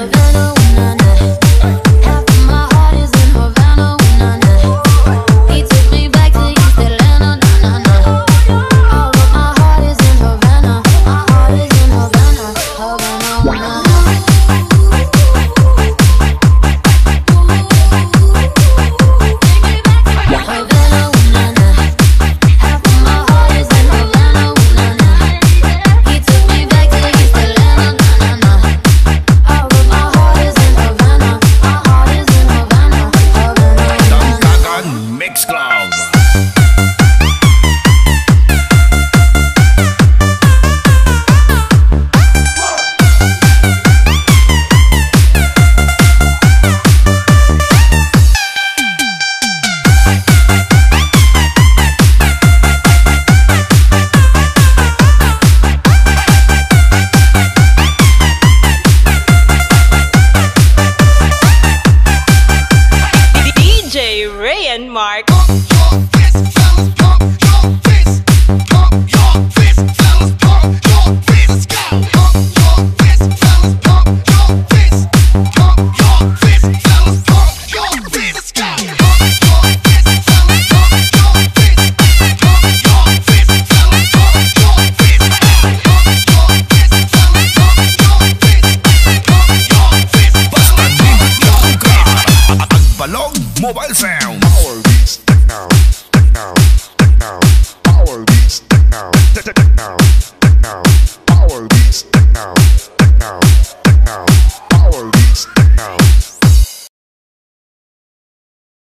no, no, no, no, no. Mark. Power beats. Power beats. Power beats techno, techno, techno. Power beats techno.